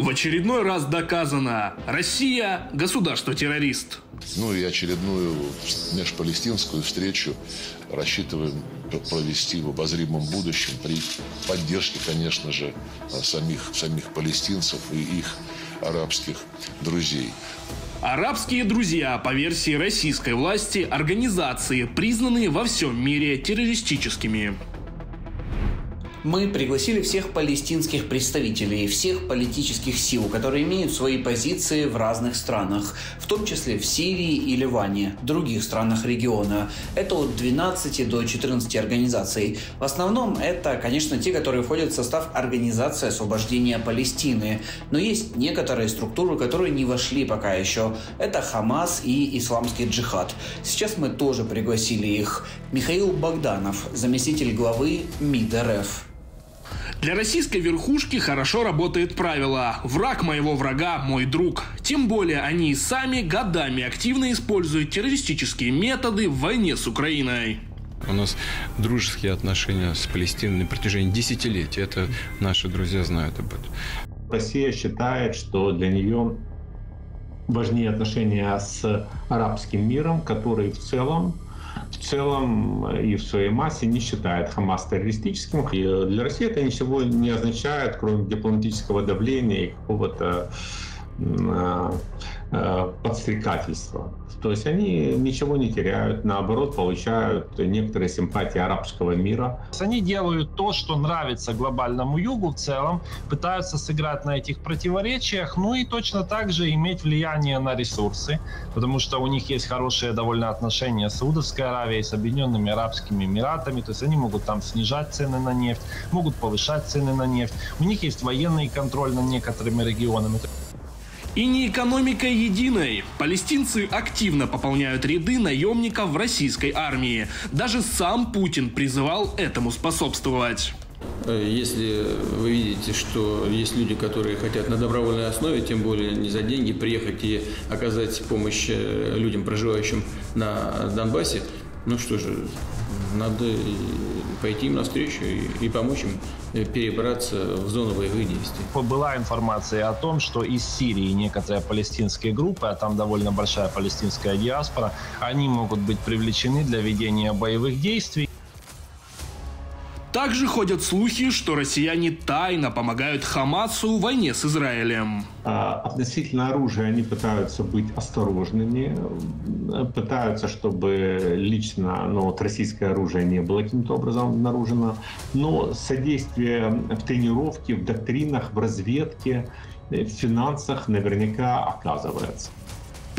В очередной раз доказано, Россия – государство-террорист. Ну и очередную межпалестинскую встречу рассчитываем провести в обозримом будущем при поддержке, конечно же, самих, самих палестинцев и их арабских друзей. Арабские друзья, по версии российской власти, организации, признанные во всем мире террористическими. Мы пригласили всех палестинских представителей, всех политических сил, которые имеют свои позиции в разных странах, в том числе в Сирии и Ливане, других странах региона. Это от 12 до 14 организаций. В основном это, конечно, те, которые входят в состав Организации освобождения Палестины. Но есть некоторые структуры, которые не вошли пока еще. Это Хамас и Исламский джихад. Сейчас мы тоже пригласили их. Михаил Богданов, заместитель главы МИД РФ. Для российской верхушки хорошо работает правило «враг моего врага – мой друг». Тем более они и сами годами активно используют террористические методы в войне с Украиной. У нас дружеские отношения с Палестиной на протяжении десятилетий. Это наши друзья знают об этом. Россия считает, что для нее важнее отношения с арабским миром, который в целом целом и в своей массе не считает Хамас террористическим. И для России это ничего не означает, кроме дипломатического давления и какого-то э, э, подстрекательства. То есть они ничего не теряют, наоборот, получают некоторые симпатии арабского мира. Они делают то, что нравится глобальному югу в целом, пытаются сыграть на этих противоречиях, ну и точно так же иметь влияние на ресурсы, потому что у них есть хорошие довольно отношения с Саудовской Аравией, с Объединенными Арабскими Эмиратами, то есть они могут там снижать цены на нефть, могут повышать цены на нефть. У них есть военный контроль над некоторыми регионами. И не экономика единой. Палестинцы активно пополняют ряды наемников в российской армии. Даже сам Путин призывал этому способствовать. Э, если вы видите, что есть люди, которые хотят на добровольной основе, тем более не за деньги, приехать и оказать помощь э, людям, проживающим на Донбассе, ну что же, надо пойти им навстречу и, и помочь им э, перебраться в зону боевых действий. Была информация о том, что из Сирии некоторые палестинские группы, а там довольно большая палестинская диаспора, они могут быть привлечены для ведения боевых действий. Также ходят слухи, что россияне тайно помогают Хамасу в войне с Израилем. А, относительно оружия они пытаются быть осторожными, пытаются, чтобы лично ну, вот российское оружие не было каким-то образом обнаружено, но содействие в тренировке, в доктринах, в разведке, в финансах наверняка оказывается.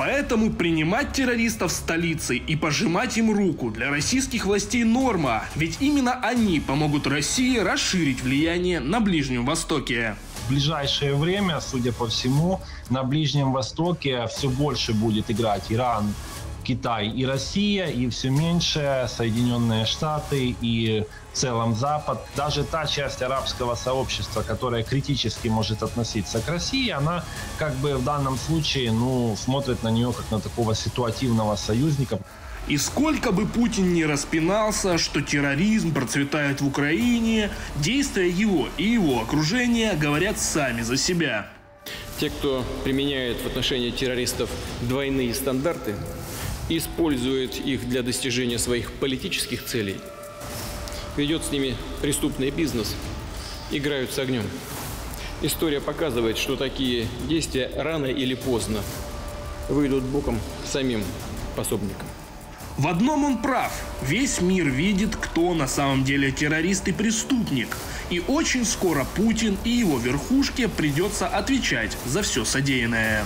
Поэтому принимать террористов столицей и пожимать им руку для российских властей норма, ведь именно они помогут России расширить влияние на Ближнем Востоке. В ближайшее время, судя по всему, на Ближнем Востоке все больше будет играть Иран, Китай и Россия, и все меньше Соединенные Штаты и в целом Запад. Даже та часть арабского сообщества, которая критически может относиться к России, она как бы в данном случае ну, смотрит на нее как на такого ситуативного союзника. И сколько бы Путин не распинался, что терроризм процветает в Украине, действия его и его окружения говорят сами за себя. Те, кто применяет в отношении террористов двойные стандарты, использует их для достижения своих политических целей, ведет с ними преступный бизнес, играют с огнем. История показывает, что такие действия рано или поздно выйдут боком самим пособникам. В одном он прав. Весь мир видит, кто на самом деле террорист и преступник. И очень скоро Путин и его верхушке придется отвечать за все содеянное.